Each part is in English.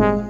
Hello.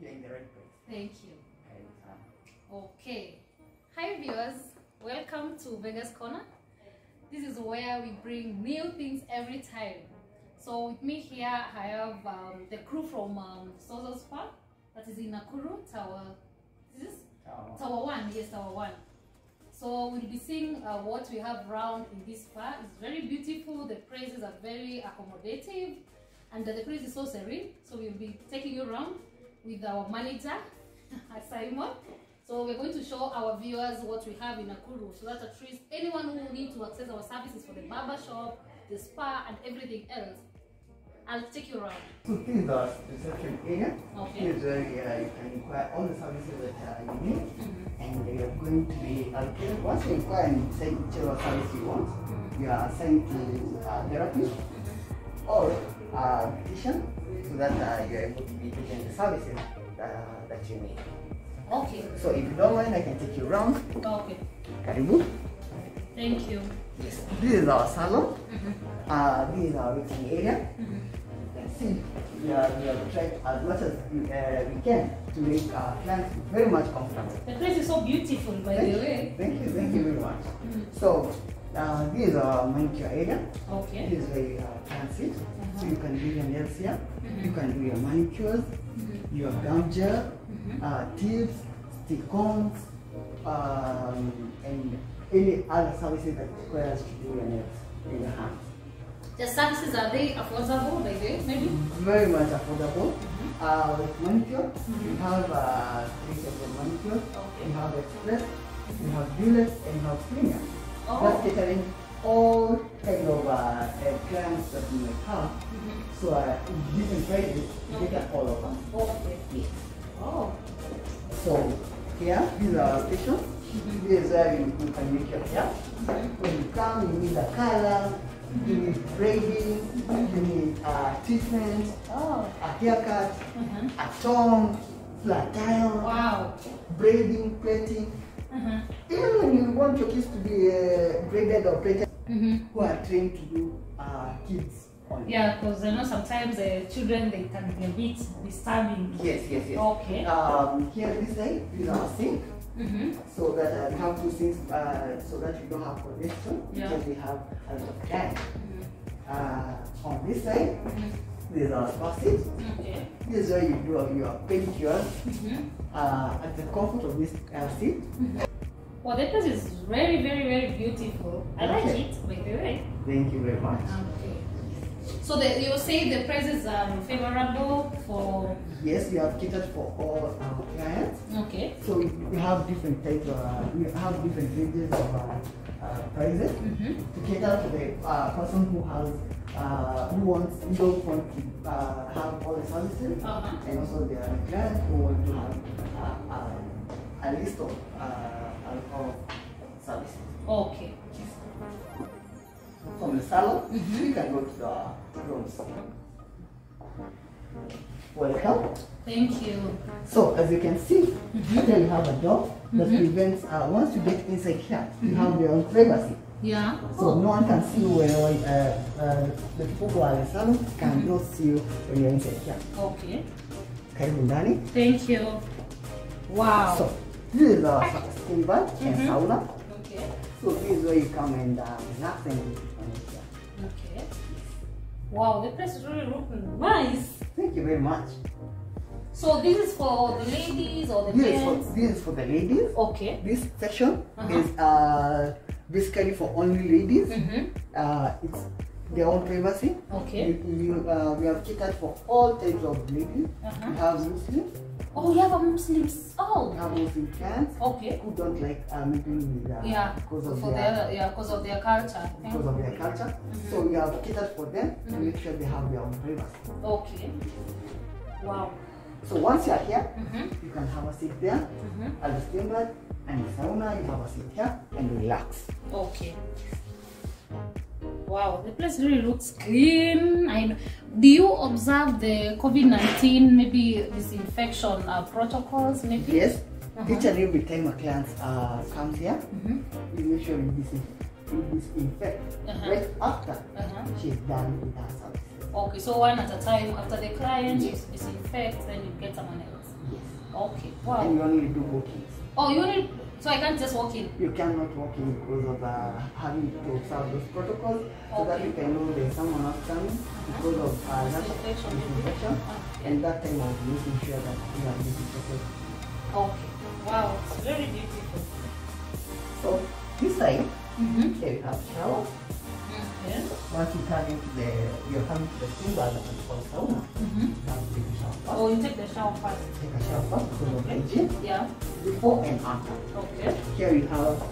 You're in the right place. Thank you. Okay. Hi viewers, welcome to Vegas Corner. This is where we bring new things every time. So with me here, I have um, the crew from um, Sozo Spa that is in Nakuru, Tower. Is this Oh, Tower One? Yes, Tower One. So we'll be seeing uh, what we have around in this spa. It's very beautiful. The prices are very accommodative, and the place is so serene. So we'll be taking you around with our manager, Simon. So we're going to show our viewers what we have in Nakuru, so that at least anyone who will need to access our services for the barber shop, the spa, and everything else, I'll take you around. So this is the reception area. Okay. Here's where uh, you can inquire all the services that uh, you need. And we are going to be allocated. Once you inquire and say whichever service you want, you are assigned to a therapist or a physician so that uh, you are able to be taking the services uh, that you need. Okay. So if you don't mind, I can take you around. Okay. Karibu. Thank you. Yes. This is our salon. Uh, this is our waiting area. Mhm. You can see we are, we have tried as much as we, uh, we can to make our clients very much comfortable. The place is so beautiful, by Thank the you. way. Thank you, thank you very much. Mhm. So, uh, this is our manicure area. Okay. This is where you uh, can sit. So you can do your nails here. Mhm. You can do your manicures, Mhm. your gum gel, Mhm. uh, tips, stick-ons, um, and any other services that requires to do your nails in your hands. The services are they affordable by the way, maybe? Very much affordable. Uh, with manicure, you have uh, three types of manicure. Okay. You have express, you have deluxe, and you have premium. Oh. That's catering all kind of uh, that you might have. So uh, in different prices, you Okay. get all of them. Okay. Yes. Oh. So here, these are our stations. This is where you, you can make your hair. When you come, you need a color, you need braiding, you need uh, treatment, Oh. a haircut, Mhm. a tongue, flat iron, Wow. braiding, plating. Mhm. Even when you want your kids to be uh, braided or plaited, Mhm. who are trained to do uh, kids only. Yeah, because I know sometimes uh, children they can be a bit disturbing. Yes, yes, yes. Okay. Um, here this side is our sink, Mm-hmm. so that uh, we have two sinks, uh, so that we don't have congestion Yeah. because we have a lot of gas. Mm-hmm. Uh, on this side, there's our seat. Okay. This is where you do your pedicure Mm-hmm. uh, at the comfort of this uh, seat. Well, the place is very, very, very beautiful. I like Okay. it, by the way. Thank you very much. Okay. So the, you say the prices are favorable for. Yes, we have catered for all our clients. Okay. So we we have different types of, uh, we have different ranges of uh, prices Mm-hmm. to cater to the uh, person who has, uh, who wants, who don't want to uh, have all the services. Uh-huh. And also there are clients who want to have uh, a list of, uh, of services. Okay. From the salon, Mhm. we can go to the rooms. Welcome. Thank you. So as you can see, here you have a door that prevents, uh, once you get inside here, you have your own privacy. Yeah. So no one can see you when, uh, uh, the people who are in the salon cannot see you when you're inside here. Okay. Karibu ndani. Thank you. Wow. So this is our steam bath and sauna. okay. So this is where you come and uh, relax and. Okay. Wow, the place is really looking nice. Thank you very much. So this is for the ladies or the is, for, this is for the ladies. Okay. This section Uh-huh. is uh, basically for only ladies. Mm-hmm. Uh, it's their own privacy. Okay. We, we, uh, we have catered for all types of ladies. We Uh-huh. We have Muslims, Oh, you have a Muslims. Oh. we have Muslim clients Okay. who don't like uh, meeting with uh, Yeah. because of the their other, yeah, because of their culture. Because of their culture. Mhm. So we have catered for them to Mhm. make sure they have their own privacy. Okay. Wow. So once you are here, Mm-hmm. you can have a seat there Mm-hmm. at the steam bath and the sauna. You have a seat here and relax. Okay. Wow, the place really looks clean. I know. Do you observe the COVID nineteen maybe disinfection uh, protocols? Maybe. Yes. Uh-huh. Each and every time a client uh, comes here, Mm-hmm. we make sure we disin- we disinfect Uh-huh. right after Uh-huh. she's done with her services. Okay, so one at a time. After the client, Yes. you disinfect, then you get someone else. Yes. Okay. Wow. And you only do bookings. Oh, you need. So I can't just walk in. You cannot walk in because of uh, having to observe those protocols so that you can know there's someone else coming because of uh, that Disinfection. disinfection. Okay. And that time I was making sure that you are disinfected. Okay. Wow, it's very beautiful. So this side, Mm-hmm. here you have shower. Okay. Once you come into the, coming to the steam bath sauna, Mm-hmm. you have to take a shower first. Oh, you take the shower first. Take a shower first because of hygiene, Yeah. before and after. Okay. Here you have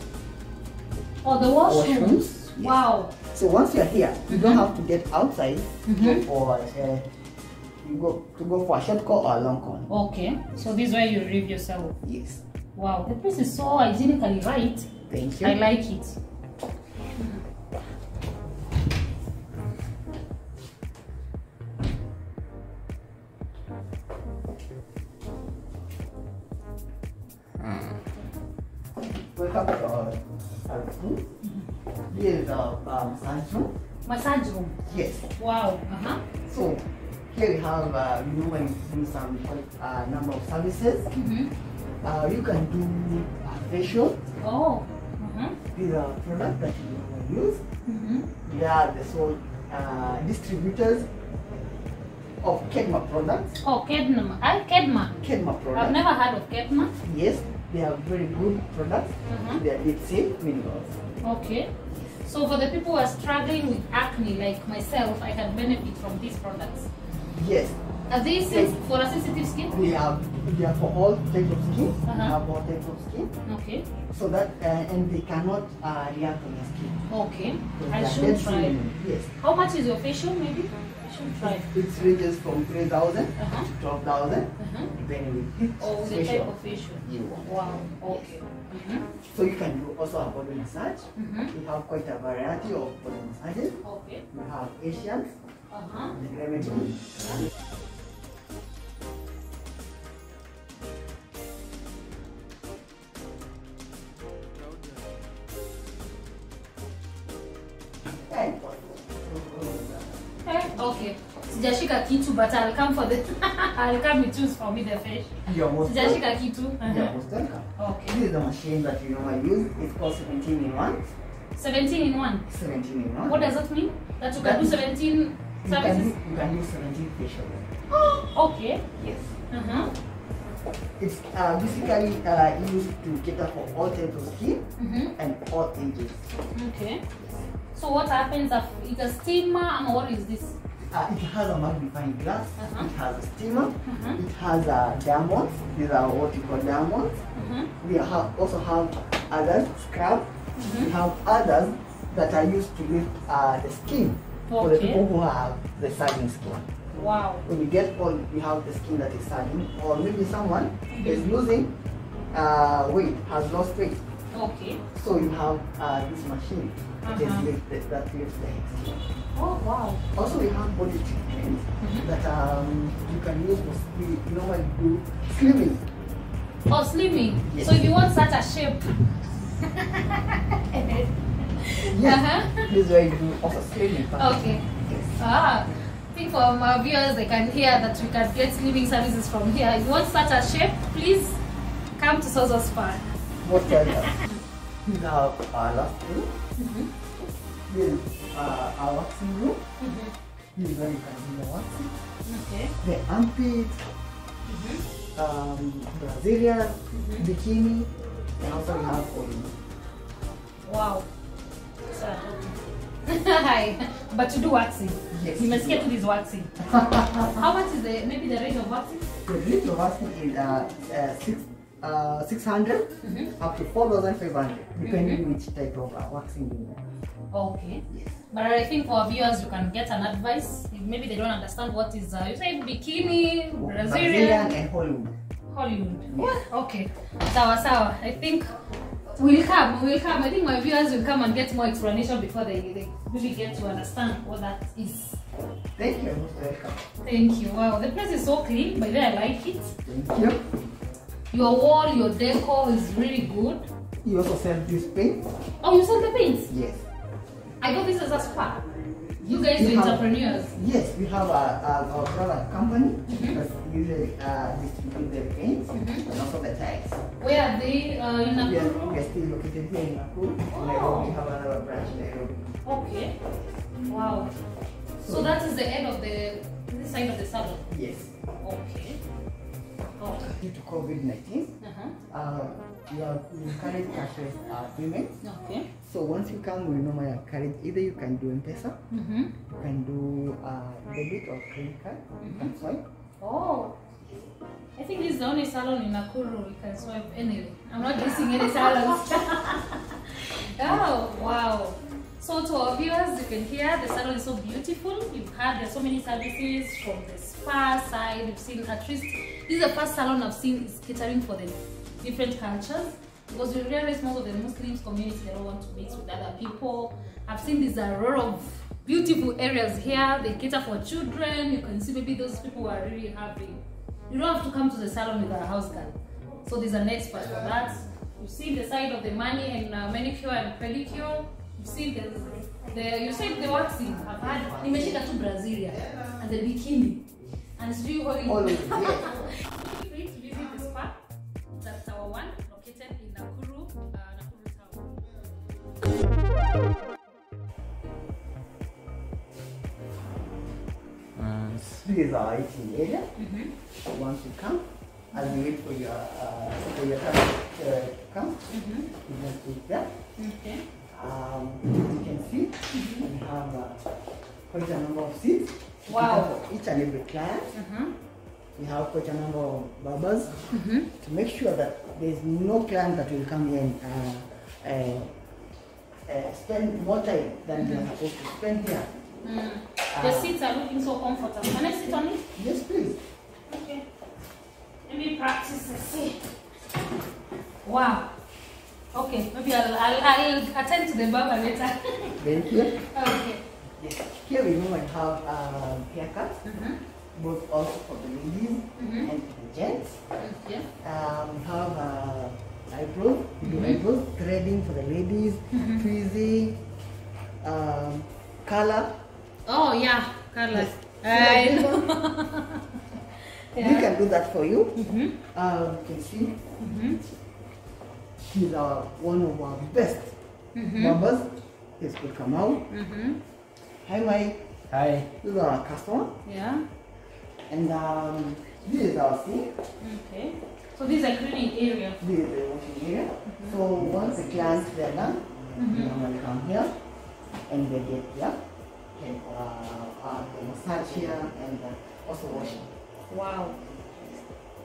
Oh, the washroom. washrooms. Yes. Wow. So once you're here, you don't have to get outside Mhm. go for uh, you go to go for a short call or a long call. Okay. So this is where you relieve yourself. Yes. Wow, the place is so hygienically right. Thank you. I like it. Welcome to our, our. Here is our massage room. Massage room. Yes. Wow. Uh-huh. So here we have uh, you know when you do some uh, number of services. Mm-hmm. Uh, you can do a facial. Oh. Uh-huh. These are products that you can use. Mm-hmm. They are the sole uh, distributors of Kedma products. Oh, Kedma. Kedma. Kedma I've never heard of Kedma. Yes, they are very good products. Uh-huh. They are it's safe minerals. Okay. So for the people who are struggling with acne like myself, I can benefit from these products. Yes, Are these Yes. for a sensitive skin? they are they are for all types of skin. We Uh-huh. have all types of skin, Okay. so that uh, and they cannot uh, react on your skin. Okay. Because I should try. Yes, How much is your facial maybe? Try. It ranges from 3,000 Uh-huh. to 12,000, Uh-huh. depending with which Oh, the type of facial. you want. Wow. Okay. Mm-hmm. So you can do also a body massage. Mm-hmm. We have quite a variety of body massages. Okay. We have Asians, Uh-huh. the remedy. But I'll come for the I'll come you choose for me the fish. you're most. Sijashika kitu. You're most welcome. Okay. This is the machine that we normally use. It's called 17 in 1. 17 in 1. 17 in 1. What does that mean? That you can That do is- 17 you can, services? do, you can use 17 facial. Oh, okay. Yes. Uh-huh. It's uh, basically uh, used to cater for all types of skin Mm-hmm. and all ages. Okay. So what happens if it's a steamer and what is this? Uh, it has a magnifying glass. Uh-huh. It has a steamer. Uh-huh. It has uh, diamonds. These are what you call diamonds. Uh-huh. We have, also have others, scrub. Mhm. We have others that are used to lift uh, the skin for the people who have the sagging skin. Wow. When we get old, we have the skin that is sagging, or maybe someone is Mhm. losing uh, weight, has lost weight. Okay. So you have uh, this machine that, is Uh-huh. that lifts the skin. Oh wow. Also, we have body treatments Mhm. that um, you can use for we normally do slimming. Oh, slimming. Yes. So if you want such a shape. Yes, Uh-huh. this is where you do also slimming. Okay. Yes. Ah, I think for our viewers, they can hear that we can get slimming services from here. If you want such a shape, please come to Sozo Spa. Most welcome. These are our last room. Mm-hmm. Is uh, our waxing room. Mm-hmm. This is where you can do the waxing. Okay. The armpit, Mm-hmm. um, Brazilian, bikini, and also we have oil. Wow. So, Hi. But to do waxing. Yes. You must get to this waxing. How much is the maybe the rate of waxing? The rate of waxing is uh, uh, six, uh, 600 Mm-hmm. up to 4,500, depending which type of uh, waxing you want. Okay. Yes. But I think for viewers, you can get an advice. If maybe they don't understand what is, uh, you say bikini, Brazilian Brazilian, and Hollywood. Hollywood. Yes. Okay. Sawa sawa. I think we'll come. We'll come. I think my viewers will come and get more explanation before they, they really get to understand what that is. Thank you. Thank you. Wow, the place is so clean. By the way, I like it. Thank you. Your wall, your decor is really good. You also sell this paint? Oh, you sell the paints? Yes. I thought this is a spa. You guys We are have- entrepreneurs. Yes, we have a, a, our product company Mhm. that usually uh, distribute the paints Mhm. and also the tags. Where are they? Uh, in We are, we're still located here in Nakuru. Oh. Nairobi, we have another branch in Nairobi. Okay. Wow. So that is the end of the this side of the salon. Yes. Okay. Okay. Due to COVID-19, Uh-huh. uh, we are encourage cashless uh, payment. Okay. So once you come, we normally encourage either you can do M-Pesa, Mm-hmm. you can do uh, debit or credit card, you can swipe. Oh. I think this is the only salon in Nakuru you can swipe anyway. I'm not missing any salons. oh, wow. So to our viewers, you can hear the salon is so beautiful. You've had there's so many services from the spa side. You've seen at least this is the first salon I've seen is catering for the different cultures. Because we realize most of the Muslims community they don't want to mix with other people. I've seen these a lot of beautiful areas here. They cater for children. You can see maybe those people who are really happy. You don't have to come to the salon with a house girl. So there's an expert for that. You see the side of the money and uh, manicure and pedicure. You see the, the you see the waxing. I've had nimeshika tu Brazilia and the bikini and it's really holding. Always, yes. Feel free to visit the spa. That's our one located in Nakuru, uh, Nakuru town. This is our eating area. Mm-hmm. Once you come, as we wait for your uh, for your turn uh, to come, you just eat that. Okay. Um, you can see we have uh, quite a number of seats. Wow. For each and every client, Uh-huh. we have quite a number of barbers Mm-hmm. to make sure that there is no client that will come here and uh, uh, uh, spend more time than they are supposed to spend here. Mm. The Ah. seats are looking so comfortable. Can I sit on it? Yes, please. Okay. Let me practice the seat. Wow. Okay, maybe I'll, I'll, I'll attend to the barber later. Thank you. okay. Here we normally have uh, haircuts, Mm-hmm. both also for the ladies Mm-hmm. and the gents. Um, we have uh, eyebrows, we do Mhm. eyebrows, threading for the ladies, Mhm. tweezing, um, color. Oh, yeah. Colors. Yes. I Yeah. We can do that for you. Mm-hmm. Um, you can see Mm-hmm. he's our, one of our best Mm-hmm. barbers. This could come out. Mm-hmm. Hi Mike, Hi. this is our customer. Yeah. And um, this is our sink. Okay. So this is a cleaning area. This is the washing area. So once the clients they're done, they Mm-hmm. normally come here and they get here. And uh, uh, they massage here and uh, also washing. Wow.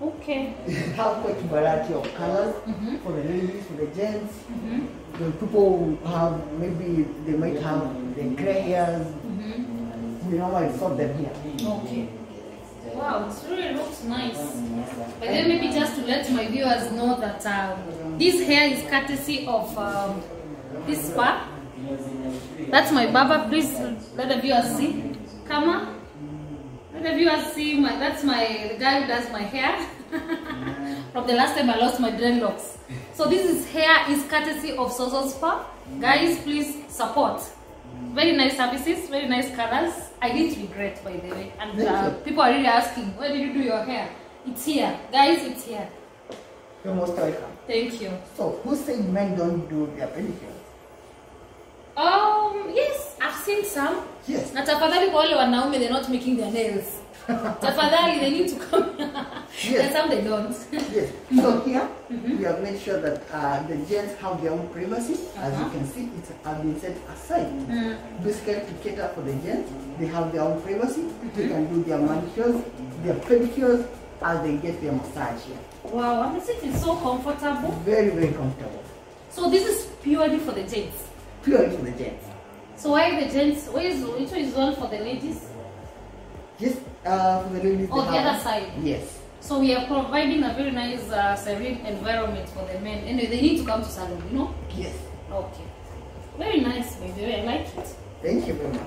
Okay. We have quite a variety of colors Mm-hmm. for the ladies, for the gents. Mm-hmm. The people have maybe they might have the gray hairs. Mm-hmm. We normally sort them here. Okay. Wow, it really looks nice. But then maybe just to let my viewers know that um, this hair is courtesy of um, this spa. That's my barber. Please let the viewers see. Come on. The viewers see my. That's my the guy who does my hair. From the last time I lost my dreadlocks. So this is hair is courtesy of Sozo Spa. Guys, please support. Very nice services, very nice colors. I didn't regret, by the way. And uh, people are really asking, where did you do your hair? It's here, guys. It's here. You're most welcome. Thank you. So who said men don't do their pedicures? Um, yes, I've seen some. Yes. Na tafadhali kwa wale wanaume they're not making their nails. tafadhali they need to come. Yes. And some they don't. Yes. So here we have made sure that uh, the gents have their own privacy. As you Uh-huh. can see, it has been set aside. Mm. Basically to cater for the gents, they have their own privacy. They can do their manicures, their pedicures as they get their massage here. Wow, and the seat is so comfortable. Very, very comfortable. So this is purely for the gents. Purely for the gents. So why the gents? Where is which one is one for the ladies? Just uh, for the ladies. Oh, they the have- other side. Yes. So we are providing a very nice uh, serene environment for the men. Anyway, they need to come to salon, you know? Yes. Okay. Very nice, by the. I like it. Thank you very much.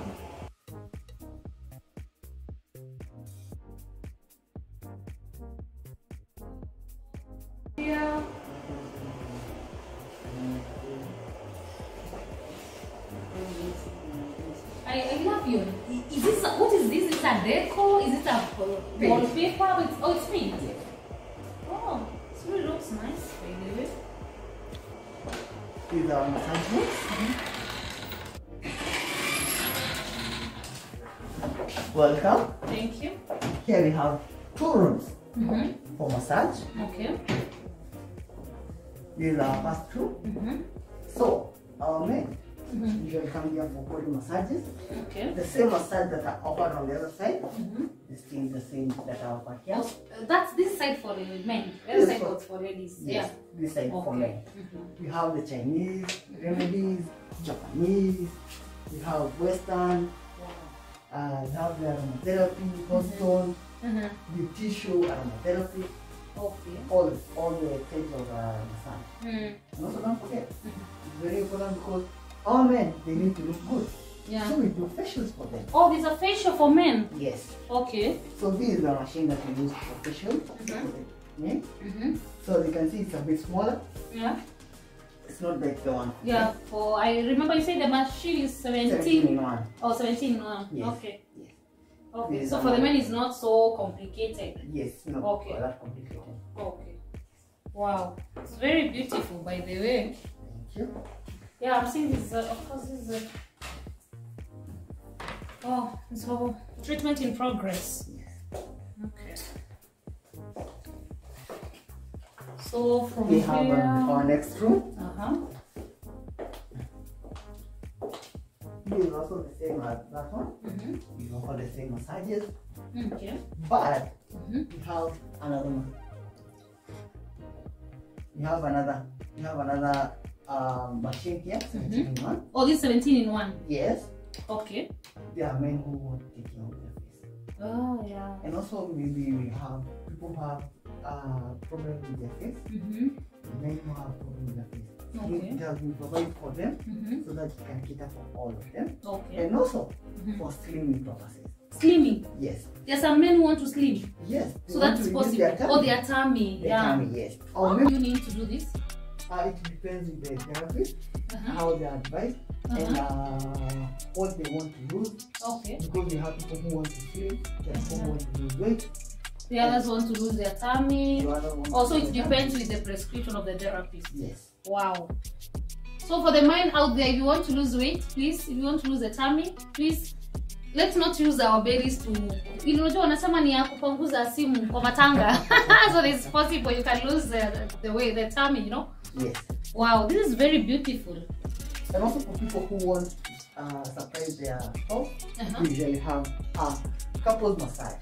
Yeah. I, I love you. Is this a, what is this? Is it a deco? Is it a Paint. wallpaper? It's, oh, it's paint. Oh, it really looks nice, by the way. These are massage rooms. Welcome. Thank you. Here we have two rooms Mm-hmm. for massage. Okay. This is our first room. Mm-hmm. So our men Mm-hmm. usually come here for body massages. Okay. The same massage that are offered on the other side Mm-hmm. is still the same that are offered here. Oh, that's this side for the men. This side for- for ladies. Yes, this side Yeah. for Okay. men. Mhm. We have the Chinese remedies, Japanese, we have Western, uh, we have the aromatherapy, hot stone, Mhm. the tissue aromatherapy, Okay. all all the types of uh, massage. Mm. And also don't forget, Mhm. it's very important because all men they need to look good. Yeah. So we do facials for them. Oh, there's a facial for men. Yes. Okay. So this is the machine that we use for facial. Mhm. Yeah. Mm-hmm. So you can see it's a bit smaller. Yeah. It's not like the one. Yeah. For I remember you said the machine is 17. 17 in one. Oh, 17 in one. Yes. Okay. Yes. Okay. This So for the men, it's not so complicated. Yes. No. Okay. That complicated. Okay. Wow. It's very beautiful, by the way. Thank you. Yeah, I'm seeing this. Uh, of course, this is. A... Oh, so treatment in progress. Okay. So from We have um, our next room. Uh huh. This is also the same as that one. Mm-hmm. We offer the same massages, Okay. but Mm-hmm. we have another one. We have another. We have another um, machine here. 17 in one. Oh, this 17 in one. Yes. Okay. There are men who want to take care of their face. Oh yeah. And also maybe we have people who have uh, problem with their face. Mm-hmm. Men who have problem with their face. Okay. It has been provided for them Mm-hmm. so that you can cater for all of them. Okay. And also Mhm. for slimming purposes. Slimming. Yes. There are some men who want to slim. Yes. So that's possible. their Or tummy. their tummy. Their yeah. tummy, yes. Or How do you need to do this? Uh, it depends with the therapist, Uh-huh. how they advise, Uh-huh. and uh, what they want to lose. Okay. Because we have people who want to slim, there are people who want to lose weight. The others want to lose their tummy. the Also, it depends tummy. with the prescription of the therapist. Yes. Wow. So for the mind out there, if you want to lose weight, please, if you want to lose the tummy, please let's not use our berries to ili unajua wanasema ni ya kupunguza simu kwa matanga so it's possible you can lose the, the way the tummy you know Yes. wow this is very beautiful And also for people who want to uh, surprise their spouse, uh-huh. we usually have a couples massage.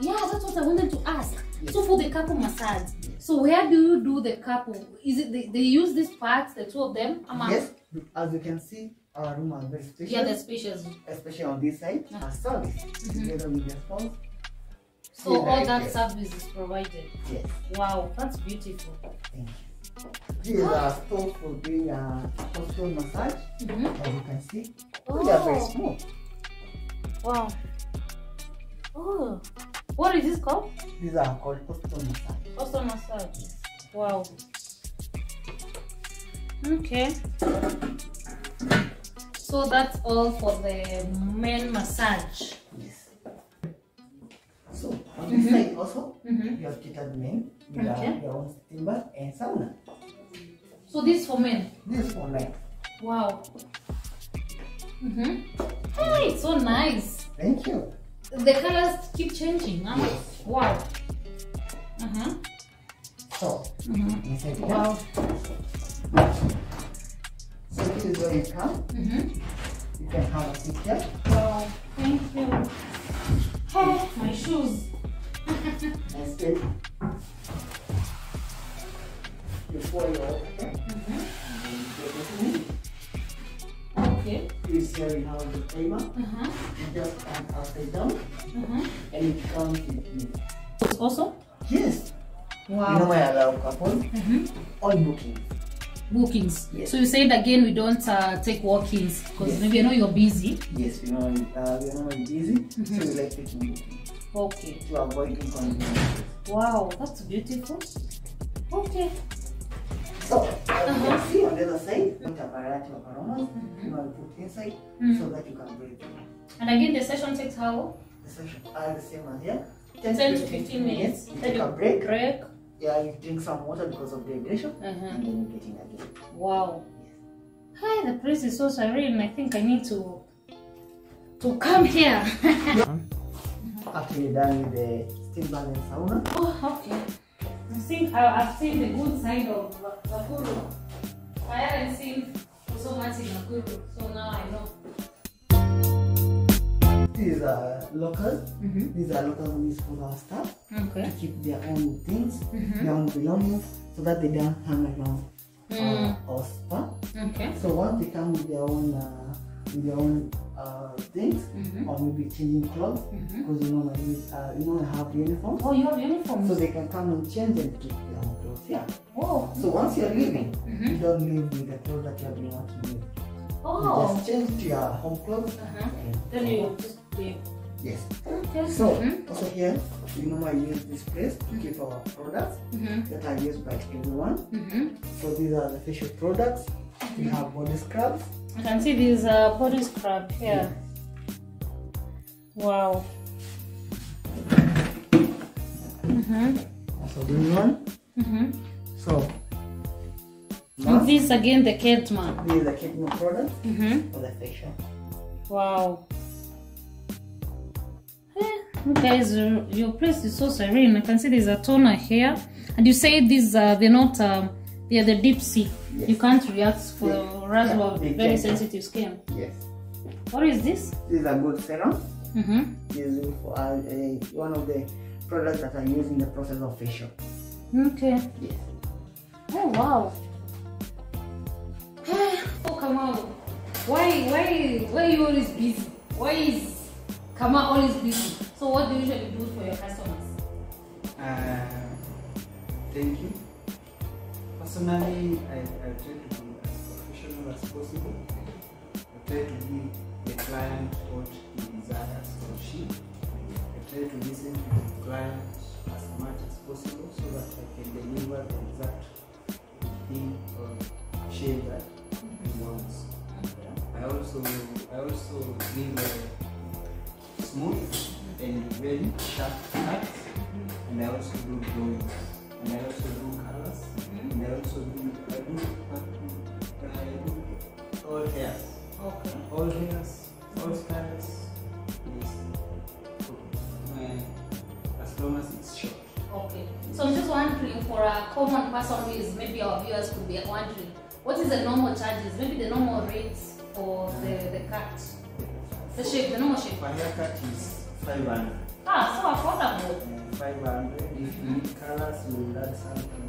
yeah that's what i wanted to ask Yes. so for the couple massage so where do you do the couple is it they, they use these parts the two of them Ama- Yes, as you can see, our room are very spacious, yeah the spacious especially on this side, Yeah. a service together with your spouse. so all that good. service is provided Yes, wow that's beautiful thank you. This is stove for doing a posture massage. Mhm. As you can see, they are very Oh. small. Wow. Oh. What is this called? These are called posture massage. Posture massage. Wow. Okay. So that's all for the men massage. Yes. So on this side also, Mm-hmm. we have catered men with Okay. uh, their own steam bath and sauna. So this for men. This is for men. Wow. Mm-hmm. Hey, it's so nice. Thank you. The colors keep changing. Huh? Yes. Wow. Uh-huh. So Mm-hmm. inside here. Wow. So this is where you come. Mm-hmm. You can have a seat said again we don't uh, take walk-ins because Yes. maybe I know you're busy. Yes, we know uh, we are normally busy, so Mhm. we like taking booking Okay. to avoid inconveniences. Wow, that's beautiful. Okay. So as you Uh-huh. see on the other side, we have a variety of aromas you want to put inside Mm. so that you can breathe. And again, the session takes how long? The session are the same as here. 10 to 15 minutes. You take a break. Break. Yeah, you drink some water because of dehydration, Uh-huh. and then you get in again. Wow. Hi, the place is so serene. I think I need to to come here. You're done with the steam bath and sauna, oh, okay. I think I, I've seen the good side of Nakuru. I haven't seen so much in Nakuru, so now I know. these are local. Mm-hmm. These are local ones for our staff Okay. to keep their own things, Mhm. their own belongings, so that they don't hang around Mm. uh, our spa. Okay. So once they come with their own, uh, with their own uh, things, Mm-hmm. or maybe changing clothes, Mm-hmm. because you know, uh, you know, have uniforms, Oh, you have uniforms. so they can come and change and keep their own clothes. Yeah. Oh. So once you're leaving, Mhm. you don't leave with the clothes that you have been working with. You Oh. just change to your home clothes. Uh-huh. Then you just leave. Yes. Okay. So Mhm. also here, we normally use this place to keep our products Mhm. that are used by everyone. Mhm. So these are the facial products. We have body scrubs. I can see this uh, body scrub here. Wow. Mhm. Also this one. Mhm. So mask. this again the Kedma. This is the Kedma product Mhm. for the facial. Wow. Guys, your place is so serene. I can see there's a toner here, and you say these uh, they're not um, they're the deep sea. Yes. You can't react for whereas Yeah, very can. sensitive skin. Yes. What is this? This is a good serum. Mm-hmm. This is for, uh, uh, one of the products that i use in the process of facial. Okay. Yes. Oh wow. oh come on. why why why are you always busy? Why is Kama always busy? So what do you usually do for your customers? Uh, thank you. Personally, I, I try to be as professional as possible. I try to give the client what he desires or she. I try to listen to the client as much as possible so that I can deliver the exact thing or shade that he wants. I also I also give a smooth and very sharp cuts and I also do drawings and I also do colors and I also do I do I do all hairs Okay. all hairs all styles yes as long as it's short Okay. So I'm just wondering for a common person who is maybe our viewers could be wondering, what is the normal charges? Maybe the normal rates for the, the cut. The shape, the normal shape. my haircut is 500 Ah, so affordable. uh, 500 if you need colors you will add something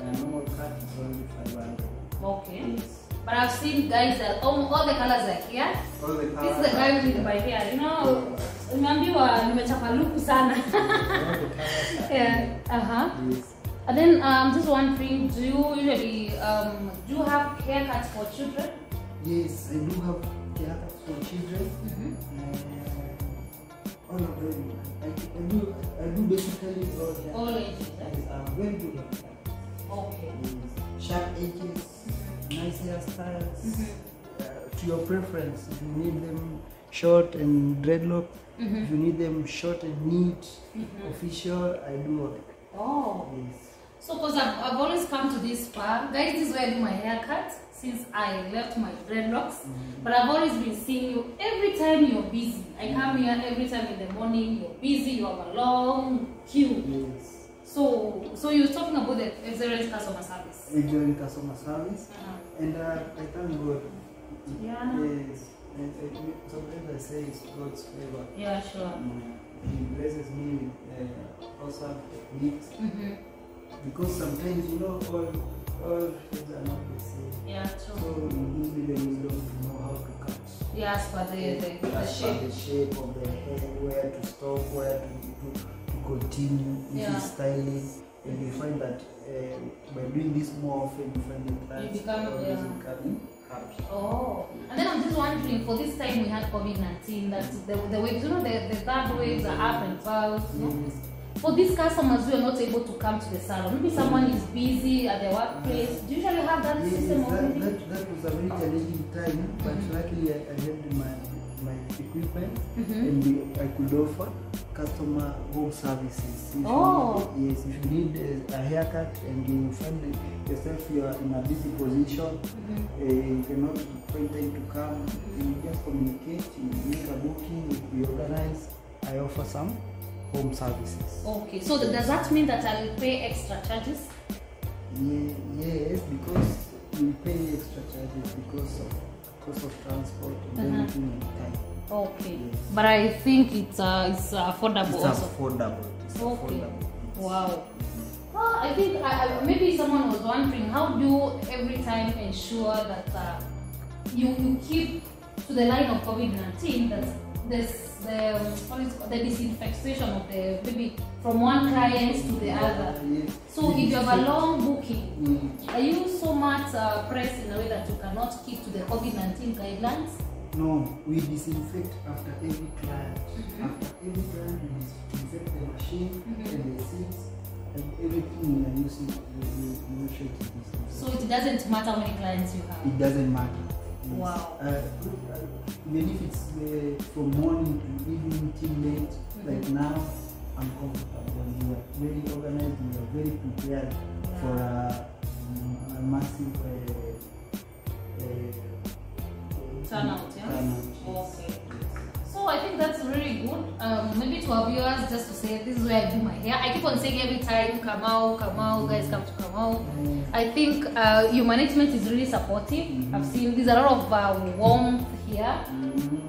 uh, normal cut is only 500 Okay. yes But I've seen guys that all, all the colors are here. all the colors. This is the guy with my hair. You know, nimeambiwa nimechapa luku sana. all the colors yeah. Uh-huh. yes And then um, just wondering, do you usually um, do you have haircuts for children? Yes, I do have haircuts for children. Mm-hmm. Uh, all them. I, I do. I do basically all haircuts. All ages. Yes, I'm very good at that. Okay. Sharp edges, nice hairstyles. Mhm. Uh, to your preference, if you need them short and dreadlock, Mm-hmm. if you need them short and neat, Mm-hmm. official, I do all. Oh. Yes. So, because I've, I've always come to this spa, guys, this is where I do my haircut since I left my dreadlocks. Mhm. But I've always been seeing you every time you're busy. I come here every time in the morning, you're busy, you have a long queue. Yes. So, so you're talking about the excellent customer service. Enjoying customer service, Uh-huh. and uh, I thank God. Yeah. Yes. And, uh, sometimes I say it's God's favor. Yeah, sure. Mm, He blesses me with uh, awesome techniques Mm-hmm. Because sometimes you know all all things are not the same. Yeah, true. Gives me the wisdom to know how to cut. Yes, but the, the, the As shape. the shape of the hair, where to stop, where to, to, to continue, if Yeah. it's styling. And you find that uh, by doing this more often, you find the clients become, always yeah. becoming happy. Oh, and then I'm just wondering, for this time we had COVID 19, that the, the waves, you know, the, the third waves are up and out. You know? Yes. For these customers who are not able to come to the salon, maybe someone is busy at their workplace. Do you usually have that Yes, system that, already? that, that was a very challenging time, but Mhm. luckily I, I had my, my equipment Mm-hmm. and we, I could offer customer home services. If you Oh. need- yes, if you need a, haircut and you find yourself you are in a busy position, Mm-hmm. uh, you cannot find time to come, you just communicate, you make a booking, we organize, I offer some home services. Okay, so th- does that mean that I will pay extra charges? Ye- yes, because you pay extra charges because of cost of transport and Uh-huh. everything in time. Okay, Yes. but I think it's uh, it's affordable It's also. affordable. It's Okay. affordable. Wow. Well, I think maybe someone was wondering how do you every time ensure that uh, you, you keep to the line of COVID 19 that there's the, what is the disinfection of the maybe from one client to the other. Yes. So if you have a long booking, Mm, are you so much uh, pressed in a way that you cannot keep to the COVID 19 guidelines? No, we disinfect after every client. Mhm. After every client, we disinfect the machine Mhm. and the seats and everything we are using. We, we, we make sure to disinfect. So it doesn't matter how many clients you have. it doesn't matter. Wow. Uh, even if it's uh, from morning to evening till late, like Mhm. now, I'm comfortable. We are very organized. We are very prepared for a, a massive uh, uh, turnout, just to say this is where I do my hair. I keep on saying every time, Kamau, Kamau, guys come to Kamau. Mm. I think uh, your management is really supportive. I've seen there's a lot of uh, warmth here.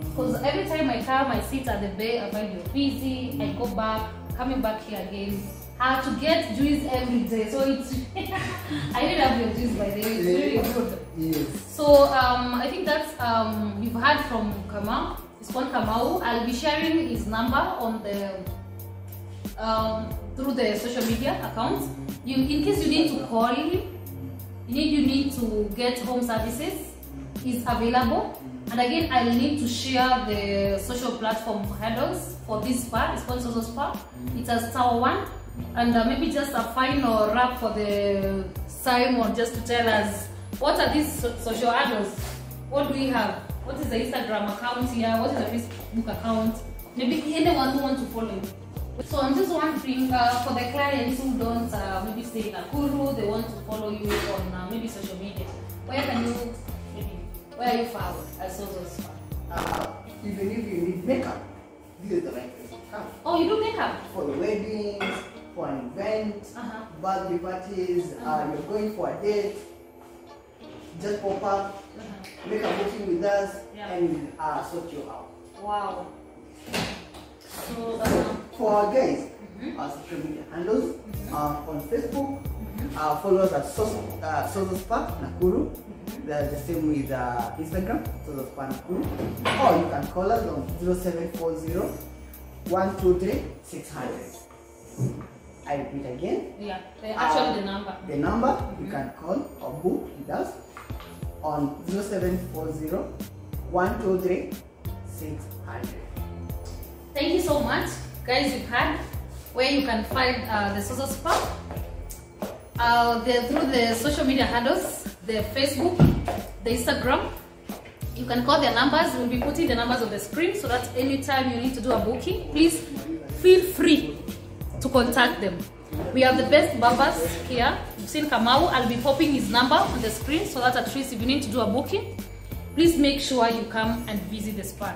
Because every time I come, I sit at the bay, I find you busy. I go back, coming back here again. how to get juice every day. So it's I did have your juice by the way. It's very good. Yes. So um, I think that's um, you've heard from Kamau. It's called Kamau. I'll be sharing his number on the um, through the social media accounts. You, in case you need to call him, you need you need to get home services. Is available. And again, I'll need to share the social platform handles for this spa. It's called Sozo Spa. It's a star one, and uh, maybe just a final wrap for the Simon just to tell us what are these so- social handles. What do we have? What is the Instagram account here? What is the Facebook account? Maybe anyone who wants to follow you. So I'm just wondering uh, for the clients who don't uh, maybe stay in Nakuru, they want to follow you on uh, maybe social media. Where can you maybe where are you found as Sozo Spa? Uh, even if you need makeup, this is the right place to come. Oh, you do makeup? For the weddings, for an event, Uh-huh. birthday parties, uh, you're going for a date, just pop up, uh-huh. make a booking with us, Yeah. and we'll uh, sort you out. Wow. So, uh, For our guys, mhm, our social media handles mhm, uh, on Facebook, mhm, uh, follow us at Sozo, uh, Spa Nakuru. mhm. The, the same with uh, Instagram, Sozo Spa Nakuru. Or you can call us on 0740 123 600. I repeat again, Yeah, the- actually the number. the number you can call or book with us on 0740 123 600. Thank you so much, guys. You've had where you can find uh, the Sozo Spa. Uh, through the social media handles, the Facebook, the Instagram. You can call their numbers. We'll be putting the numbers on the screen so that anytime you need to do a booking, please feel free to contact them. We have the best barbers here. You've seen Kamau. I'll be popping his number on the screen so that at least if you need to do a booking, please make sure you come and visit the spa.